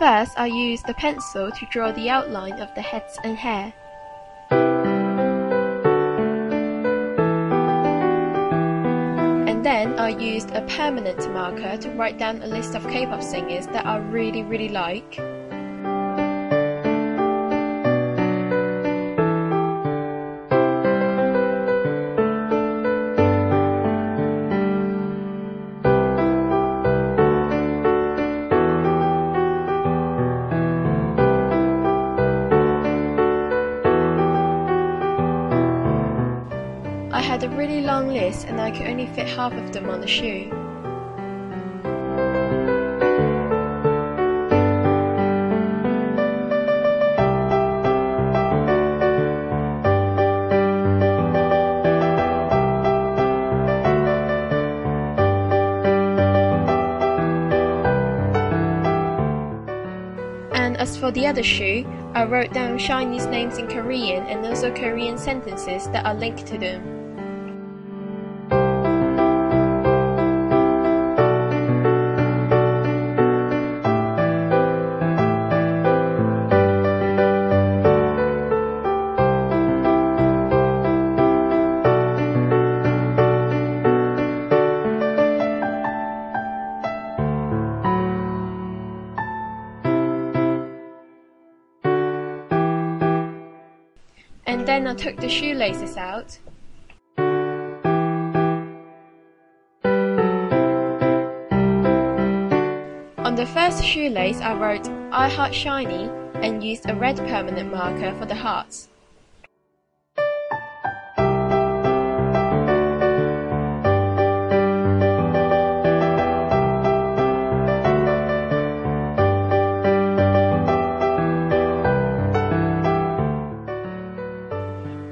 First, I used the pencil to draw the outline of the heads and hair. And then I used a permanent marker to write down a list of K-pop singers that I really really like. Had a really long list and I could only fit half of them on the shoe. And as for the other shoe, I wrote down SHINee's names in Korean and also Korean sentences that are linked to them. And then I took the shoelaces out. On the first shoelace, I wrote I Heart SHINee and used a red permanent marker for the hearts.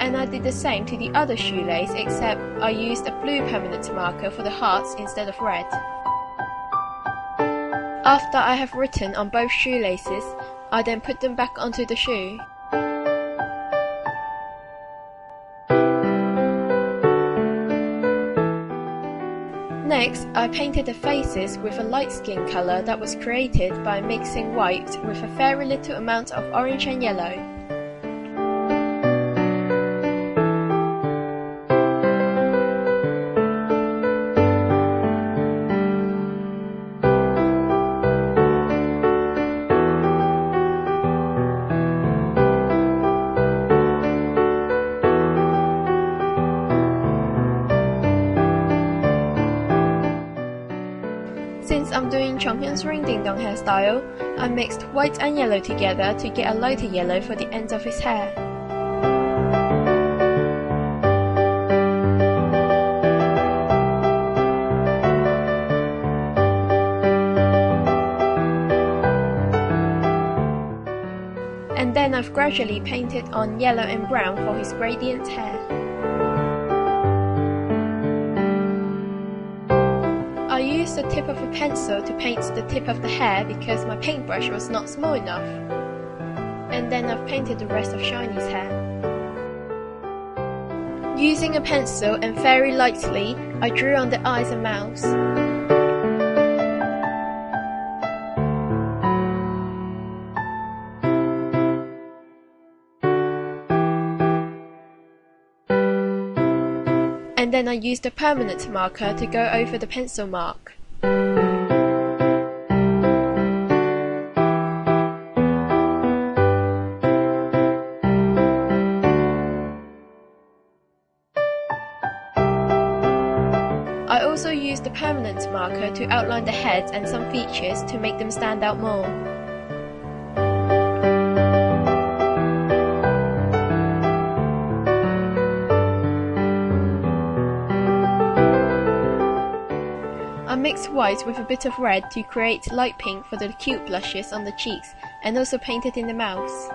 And I did the same to the other shoelace except I used a blue permanent marker for the hearts instead of red. After I have written on both shoelaces, I then put them back onto the shoe. Next, I painted the faces with a light skin color that was created by mixing white with a very little amount of orange and yellow. I'm doing Jonghyun's Ring Ding Dong hairstyle, I mixed white and yellow together to get a lighter yellow for the ends of his hair. And then I've gradually painted on yellow and brown for his gradient hair. Used the tip of a pencil to paint the tip of the hair because my paintbrush was not small enough. And then I've painted the rest of SHINee's hair. Using a pencil and very lightly, I drew on the eyes and mouths. And then I used a permanent marker to go over the pencil mark. I also used the permanent marker to outline the heads and some features to make them stand out more. I mixed white with a bit of red to create light pink for the cute blushes on the cheeks and also painted in the mouths.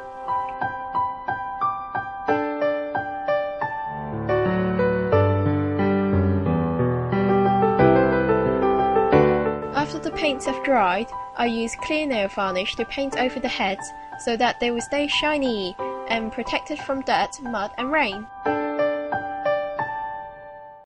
The paints have dried, I use clear nail varnish to paint over the heads so that they will stay shiny and protected from dirt, mud and rain.